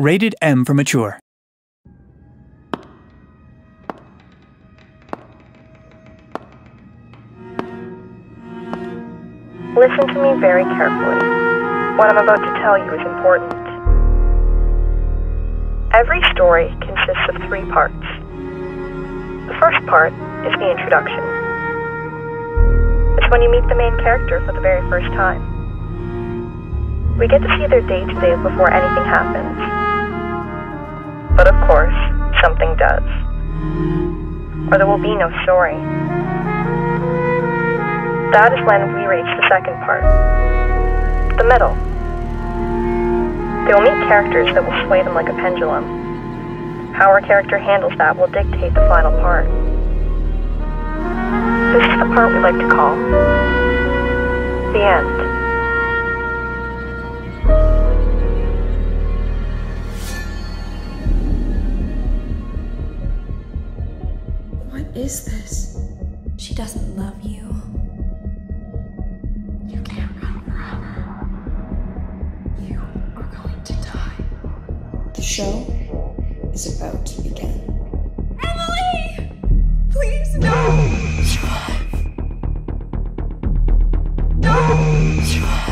Rated M for Mature. Listen to me very carefully. What I'm about to tell you is important. Every story consists of three parts. The first part is the introduction. It's when you meet the main character for the very first time. We get to see their day to day before anything happens. Does. Or there will be no story. That is when we reach the second part. The middle. They will meet characters that will sway them like a pendulum. How our character handles that will dictate the final part. This is the part we like to call the end. is this? She doesn't love you. You can't run forever. You are going to die. The show is about to begin. Emily! Please, no! no. Survive. No! Survive.